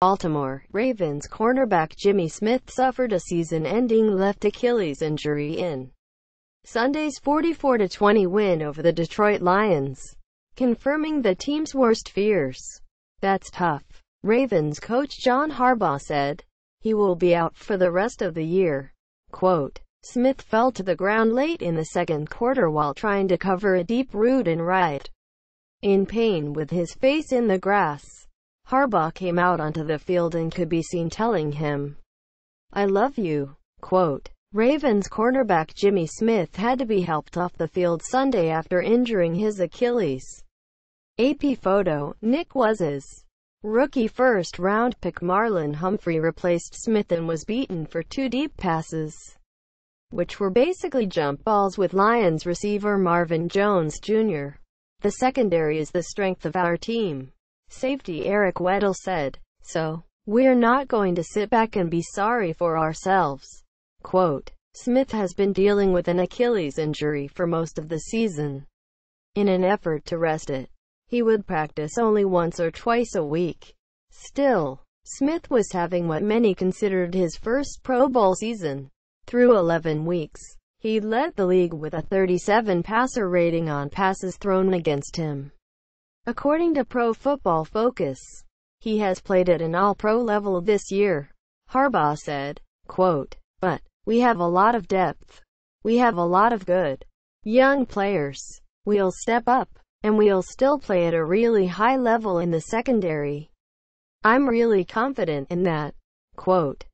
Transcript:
Baltimore Ravens cornerback Jimmy Smith suffered a season-ending left Achilles injury in Sunday's 44-20 win over the Detroit Lions, confirming the team's worst fears. That's tough. Ravens coach John Harbaugh said. He will be out for the rest of the year. Quote, Smith fell to the ground late in the second quarter while trying to cover a deep route and right in pain with his face in the grass. Harbaugh came out onto the field and could be seen telling him, I love you. Quote, Ravens cornerback Jimmy Smith had to be helped off the field Sunday after injuring his Achilles. AP photo, Nick Wass's rookie first-round pick Marlon Humphrey replaced Smith and was beaten for two deep passes, which were basically jump balls with Lions receiver Marvin Jones Jr. The secondary is the strength of our team. Safety Eric Weddle said. So, we're not going to sit back and be sorry for ourselves. Quote, Smith has been dealing with an Achilles injury for most of the season. In an effort to rest it, he would practice only once or twice a week. Still, Smith was having what many considered his first Pro Bowl season. Through 11 weeks, he led the league with a 37 passer rating on passes thrown against him. According to Pro Football Focus, he has played at an all-pro level this year. Harbaugh said, quote, But, we have a lot of depth. We have a lot of good, young players. We'll step up, and we'll still play at a really high level in the secondary. I'm really confident in that. Quote,